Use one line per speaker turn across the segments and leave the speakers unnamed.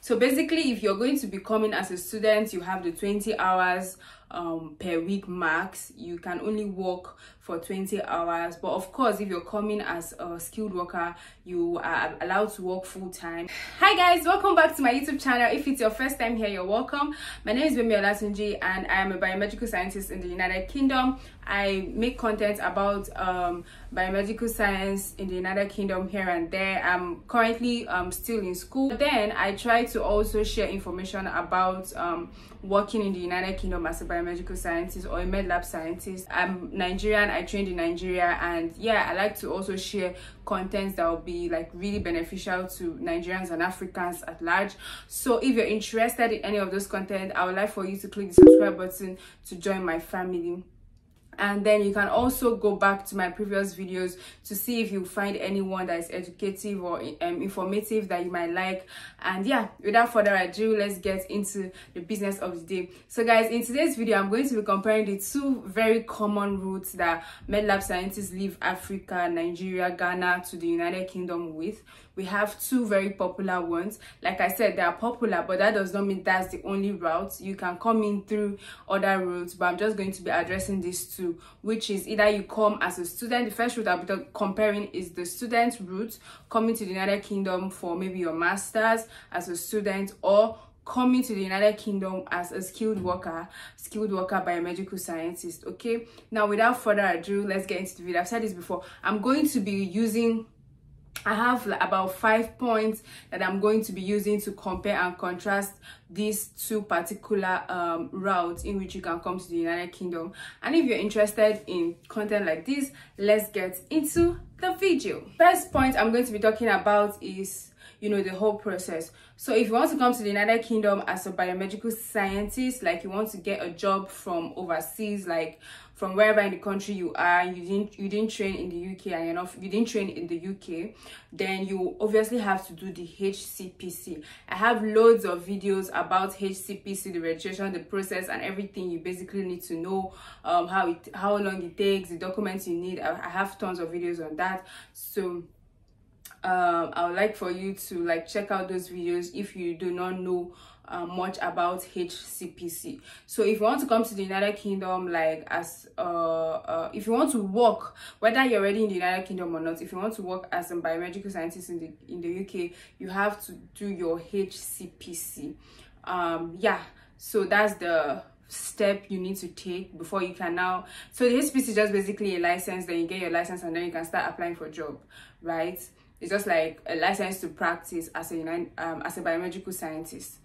so basically if you're going to be coming as a student you have the 20 hours um, per week max. You can only work for 20 hours. But of course if you're coming as a skilled worker you are allowed to work full time hi guys. Welcome back to my youtube channel. If it's your first time here you're welcome. My name is Gbemi Olatunji and I am a biomedical scientist in the United Kingdom. I make content about um, biomedical science in the United Kingdom here and there. I'm currently um, still in school. but Then I try to also share information about um, working in the United Kingdom as a biomedical scientist or a med lab scientist. I'm Nigerian, I trained in Nigeria and yeah, I like to also share contents that will be like really beneficial to Nigerians and Africans at large. So if you're interested in any of those content, I would like for you to click the subscribe button to join my family and then you can also go back to my previous videos to see if you find anyone that is educative or um, informative that you might like. And yeah without further ado let's get into the business of the day. So guys in today's video i'm going to be comparing the two very common routes that medlab scientists leave africa nigeria ghana to the united kingdom with. We have two very popular ones. Like i said they are popular but that does not mean that's the only route. You can come in through other routes but i'm just going to be addressing these two which is either you come as a student the first route i'll be comparing is the student route coming to the united kingdom for maybe your masters as a student or coming to the united kingdom as a skilled worker skilled worker biomedical scientist okay? Now without further ado let's get into the video. I've said this before. I'm going to be using I have about five points that I'm going to be using to compare and contrast these two particular um, routes in which you can come to the United Kingdom. And if you're interested in content like this, let's get into the video. First point I'm going to be talking about is you know the whole process. So if you want to come to the united kingdom as a biomedical scientist like you want to get a job from overseas like from wherever in the country you are you didn't you didn't train in the uk and you're not you didn't train in the uk then you obviously have to do the hcpc i have loads of videos about hcpc the registration the process and everything. You basically need to know um how it how long it takes the documents you need. I, I have tons of videos on that. So um i would like for you to like check out those videos if you do not know uh, much about HCPC. So if you want to come to the United Kingdom, like as uh, uh, if you want to work, whether you're already in the United Kingdom or not, if you want to work as a biomedical scientist in the in the UK, you have to do your HCPC. Um, yeah, so that's the step you need to take before you can now so the HCPC is just basically a license then you get your license and then you can start applying for a job right it's just like a license to practice as a um, as a biomedical scientist.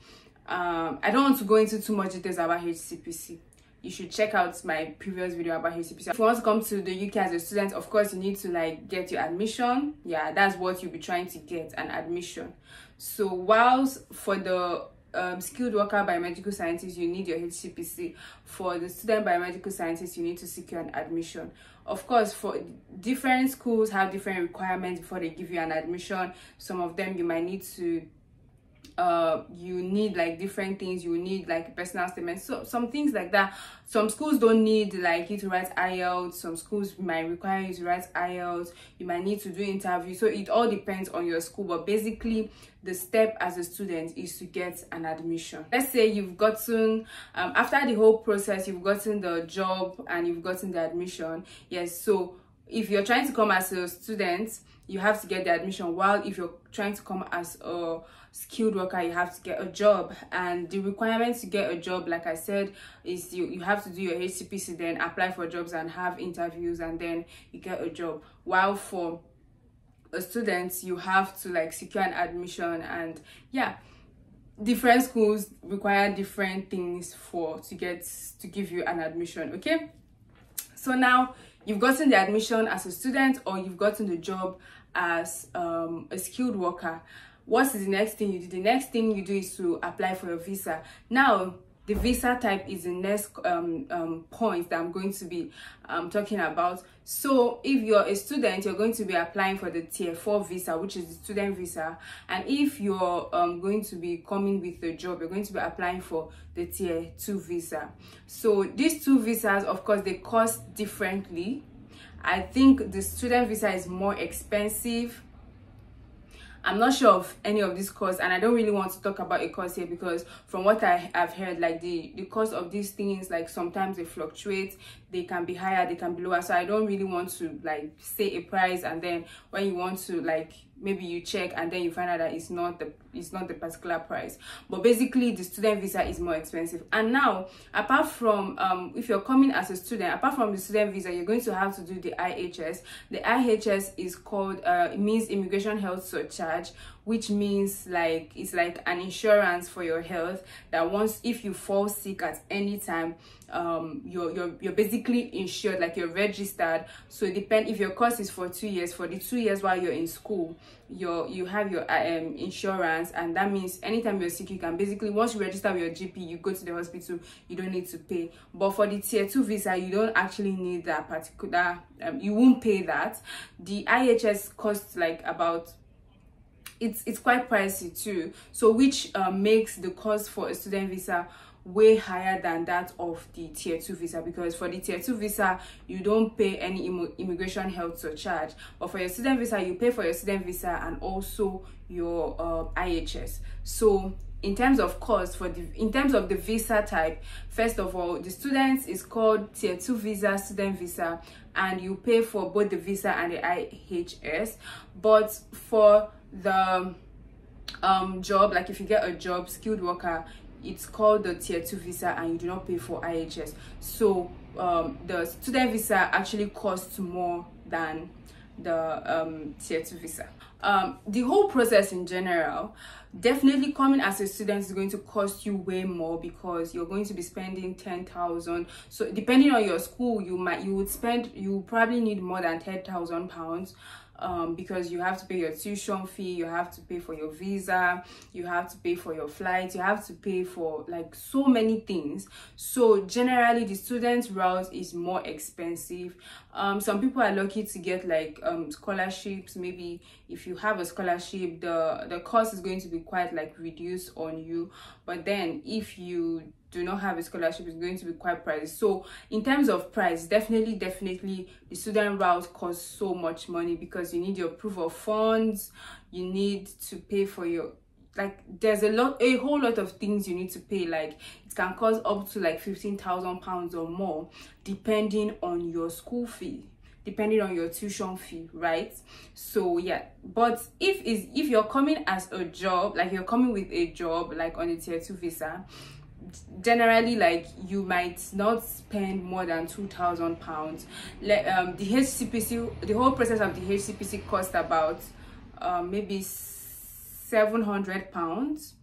Um, I don't want to go into too much details about HCPC. You should check out my previous video about HCPC. If you want to come to the UK as a student, of course, you need to like get your admission. Yeah, that's what you'll be trying to get, an admission. So whilst for the um, skilled worker biomedical scientist, you need your HCPC. For the student biomedical scientist, you need to secure an admission. Of course, for different schools have different requirements before they give you an admission. Some of them you might need to uh you need like different things. You need like personal statements so some things like that. Some schools don't need like you to write ielts. Some schools might require you to write ielts. You might need to do interview. So it all depends on your school. But basically the step as a student is to get an admission. Let's say you've gotten um, after the whole process you've gotten the job and you've gotten the admission. Yes so if you're trying to come as a student you have to get the admission. While if you're trying to come as a skilled worker you have to get a job. And the requirements to get a job like i said is you you have to do your hcpc then apply for jobs and have interviews and then you get a job. While for a student you have to like secure an admission and yeah different schools require different things for to get to give you an admission okay? So now you've gotten the admission as a student or you've gotten the job as um, a skilled worker what is the next thing you do the next thing you do is to apply for your visa now the visa type is the next um, um, point that I'm going to be um, talking about. So if you're a student, you're going to be applying for the tier 4 visa, which is the student visa. And if you're um, going to be coming with a job, you're going to be applying for the tier 2 visa. So these two visas, of course, they cost differently. I think the student visa is more expensive I'm not sure of any of this course and I don't really want to talk about a course here because from what I have heard like the the cost of these things like sometimes they fluctuate they can be higher they can be lower. So I don't really want to like say a price and then when you want to like maybe you check and then you find out that it's not the it's not the particular price. But basically the student visa is more expensive. And now apart from um if you're coming as a student apart from the student visa you're going to have to do the ihs the ihs is called uh it means immigration health surcharge which means like it's like an insurance for your health that once if you fall sick at any time um you're you're, you're basically insured like you're registered. So it depend if your course is for two years for the two years while you're in school your you have your um insurance and that means anytime you're sick you can basically once you register with your gp you go to the hospital you don't need to pay. But for the tier two visa you don't actually need that particular um, you won't pay that. The ihs costs like about it's it's quite pricey too. So which uh, makes the cost for a student visa way higher than that of the tier 2 visa. Because for the tier 2 visa you don't pay any Im immigration health surcharge. But for your student visa you pay for your student visa and also your uh, ihs so in terms of cost for the in terms of the visa type first of all the students is called tier 2 visa student visa and you pay for both the visa and the ihs but for the um job like if you get a job skilled worker it's called the tier 2 visa and you do not pay for ihs so um, the student visa actually costs more than the um, tier 2 visa. Um, the whole process in general definitely coming as a student is going to cost you way more because you're going to be spending 10,000 so depending on your school you might you would spend you probably need more than 10,000 pounds um, because you have to pay your tuition fee, you have to pay for your visa, you have to pay for your flight, you have to pay for like so many things. So generally the student route is more expensive. Um, some people are lucky to get like um, scholarships. Maybe if you have a scholarship, the, the cost is going to be quite like reduced on you. But then if you do not have a scholarship is going to be quite pricey. So in terms of price definitely definitely the student route costs so much money because you need your proof of funds you need to pay for your like there's a lot a whole lot of things you need to pay. Like it can cost up to like 15,000 pounds or more depending on your school fee depending on your tuition fee right? So yeah but if is if you're coming as a job like you're coming with a job like on a tier 2 visa generally like you might not spend more than 2000 pounds. Um the hcpc the whole process of the hcpc cost about um, maybe 700 pounds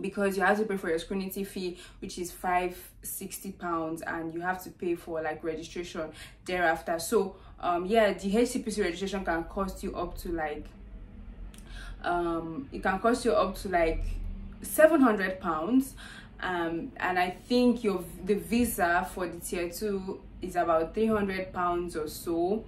because you have to pay for your screening fee which is 560 pounds and you have to pay for like registration thereafter. So um yeah the hcpc registration can cost you up to like um it can cost you up to like 700 pounds um, and I think your the visa for the tier two is about 300 pounds or so.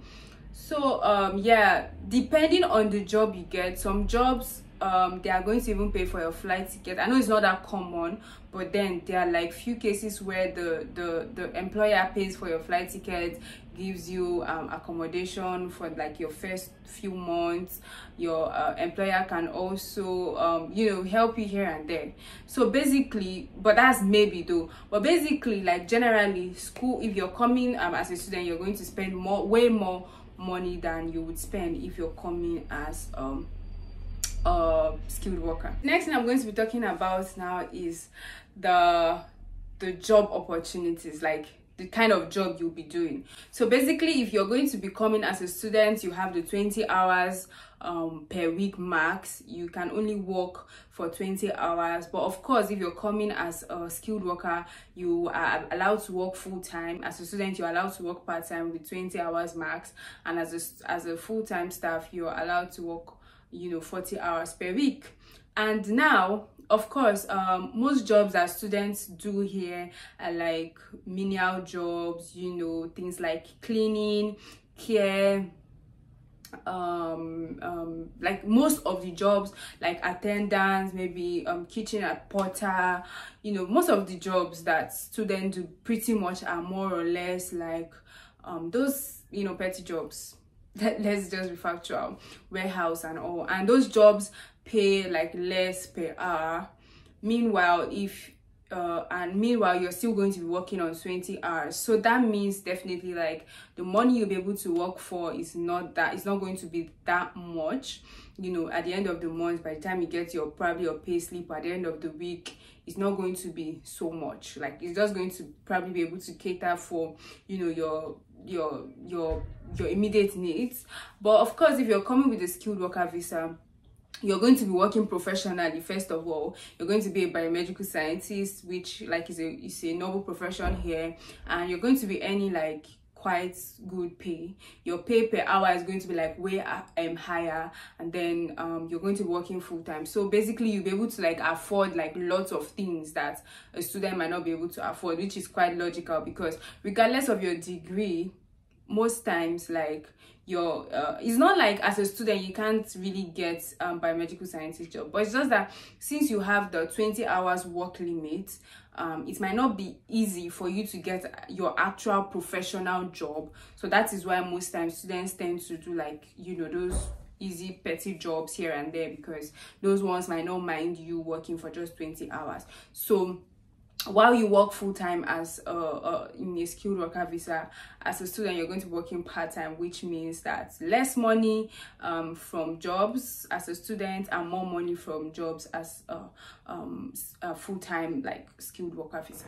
So um yeah depending on the job you get some jobs um they are going to even pay for your flight ticket. I know it's not that common but then there are like few cases where the the the employer pays for your flight ticket gives you um, accommodation for like your first few months. Your uh, employer can also um, you know help you here and there. So basically but that's maybe though. But basically like generally school if you're coming um, as a student you're going to spend more way more money than you would spend if you're coming as um a skilled worker. Next thing i'm going to be talking about now is the the job opportunities like the kind of job you'll be doing. So basically if you're going to be coming as a student you have the 20 hours um, per week max. You can only work for 20 hours. But of course if you're coming as a skilled worker you are allowed to work full-time as a student you're allowed to work part-time with 20 hours max. And as a, as a full-time staff you're allowed to work you know 40 hours per week. And now of course um most jobs that students do here are like menial jobs you know things like cleaning care um um like most of the jobs like attendants maybe um kitchen at porter you know most of the jobs that students do pretty much are more or less like um those you know petty jobs let's just be factual warehouse and all. And those jobs pay like less per hour. Meanwhile if uh, and meanwhile you're still going to be working on 20 hours. So that means definitely like the money you'll be able to work for is not that it's not going to be that much. You know at the end of the month by the time you get your probably your pay slip at the end of the week it's not going to be so much. Like it's just going to probably be able to cater for you know your your your your immediate needs. But of course if you're coming with a skilled worker visa you're going to be working professionally first of all. You're going to be a biomedical scientist which like is a is a noble profession here. And you're going to be earning like quite good pay. Your pay per hour is going to be like way um higher. And then um you're going to be working full time so basically you'll be able to like afford like lots of things that a student might not be able to afford which is quite logical because regardless of your degree most times like your uh, it's not like as a student you can't really get um biomedical scientist job but it's just that since you have the 20 hours work limit um it might not be easy for you to get your actual professional job. So that is why most times students tend to do like you know those easy petty jobs here and there because those ones might not mind you working for just 20 hours. So while you work full-time as a, a, in a skilled worker visa as a student you're going to work in part-time which means that less money um, from jobs as a student and more money from jobs as a, um, a full-time like skilled worker visa.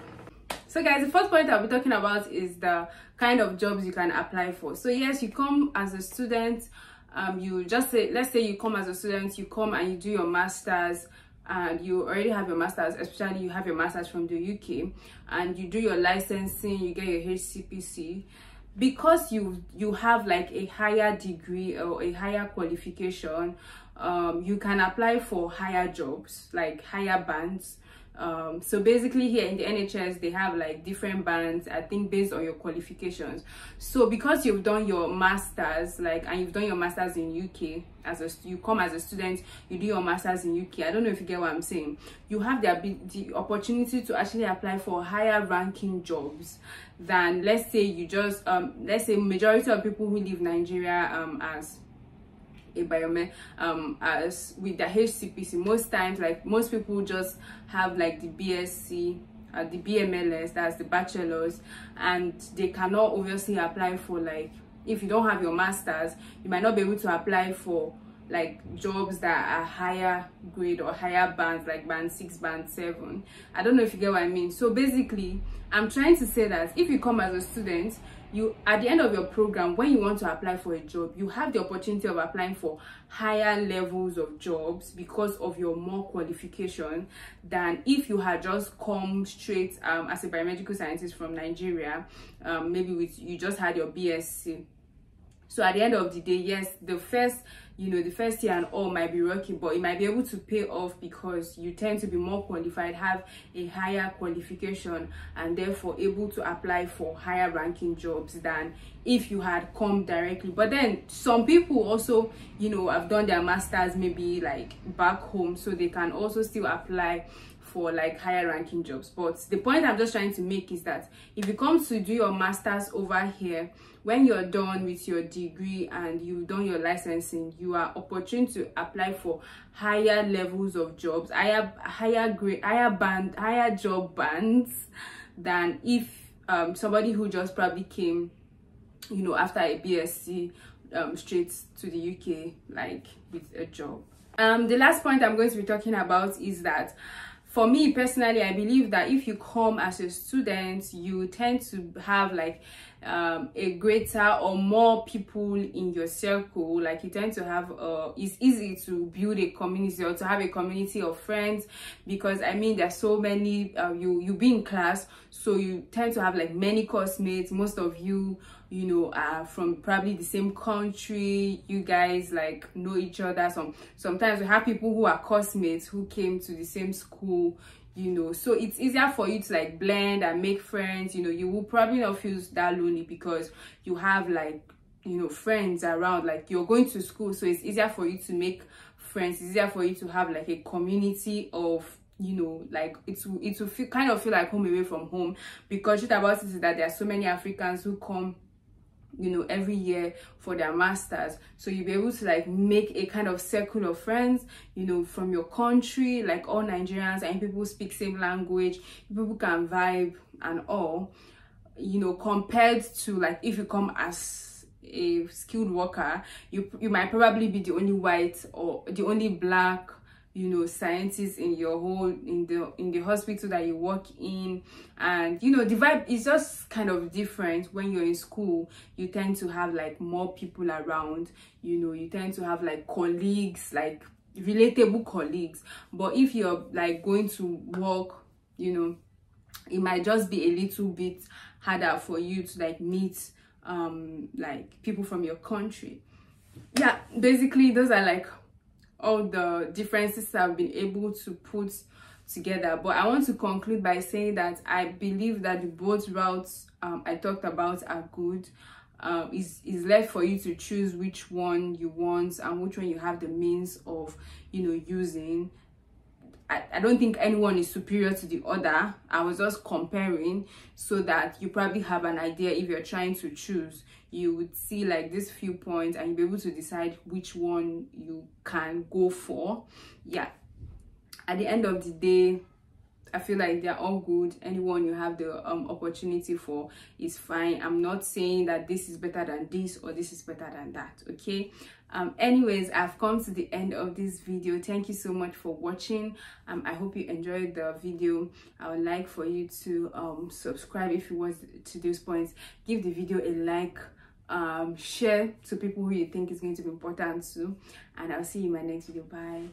So guys the first point i'll be talking about is the kind of jobs you can apply for. So yes you come as a student um, you just say let's say you come as a student you come and you do your masters and you already have your masters especially you have your masters from the uk and you do your licensing you get your hcpc because you you have like a higher degree or a higher qualification um, you can apply for higher jobs like higher bands um, so basically here in the nhs they have like different bands i think based on your qualifications. So because you've done your masters like and you've done your masters in uk as a you come as a student you do your masters in uk i don't know if you get what i'm saying. You have the, the opportunity to actually apply for higher ranking jobs than let's say you just um let's say majority of people who leave nigeria um as a biomed um as with the hcpc most times like most people just have like the bsc uh, the bmls that's the bachelors and they cannot obviously apply for like if you don't have your masters you might not be able to apply for like jobs that are higher grade or higher bands like band six band seven. I don't know if you get what i mean. So basically i'm trying to say that if you come as a student you at the end of your program when you want to apply for a job you have the opportunity of applying for higher levels of jobs because of your more qualification than if you had just come straight um, as a biomedical scientist from nigeria um, maybe with you just had your bsc so at the end of the day yes the first you know the first year and all might be rocky but it might be able to pay off because you tend to be more qualified have a higher qualification and therefore able to apply for higher ranking jobs than if you had come directly. But then some people also you know have done their masters maybe like back home so they can also still apply for like higher ranking jobs. But the point i'm just trying to make is that if you come to do your masters over here when you're done with your degree and you've done your licensing you are opportune to apply for higher levels of jobs higher higher grade higher band higher job bands than if um, somebody who just probably came you know after a bsc um, straight to the uk like with a job. Um the last point i'm going to be talking about is that for me personally i believe that if you come as a student you tend to have like um, a greater or more people in your circle. Like you tend to have uh it's easy to build a community or to have a community of friends because i mean there's so many uh, you you be in class so you tend to have like many classmates most of you you know are from probably the same country. You guys like know each other. Some sometimes we have people who are classmates who came to the same school you know. So it's easier for you to like blend and make friends. You know you will probably not feel that lonely because you have like you know friends around. Like you're going to school so it's easier for you to make friends. It's easier for you to have like a community of you know like it's it will feel kind of feel like home away from home. Because the about it is that there are so many africans who come you know every year for their masters. So you'll be able to like make a kind of circle of friends you know from your country like all nigerians and people speak same language people can vibe and all you know compared to like if you come as a skilled worker you you might probably be the only white or the only black you know scientists in your whole in the in the hospital that you work in. And you know the vibe is just kind of different. When you're in school you tend to have like more people around. You know you tend to have like colleagues like relatable colleagues. But if you're like going to work you know it might just be a little bit harder for you to like meet um like people from your country. Yeah basically those are like all the differences I've been able to put together. But I want to conclude by saying that I believe that both routes um, I talked about are good. Um, is is left for you to choose which one you want and which one you have the means of you know using I, I don't think anyone is superior to the other i was just comparing so that you probably have an idea if you're trying to choose you would see like these few points and you'll be able to decide which one you can go for yeah at the end of the day I feel like they're all good. Anyone you have the um, opportunity for is fine. I'm not saying that this is better than this or this is better than that, okay? Um, anyways, I've come to the end of this video. Thank you so much for watching. Um, I hope you enjoyed the video. I would like for you to um, subscribe if you want to those points. Give the video a like. Um, share to people who you think is going to be important too. And I'll see you in my next video. Bye.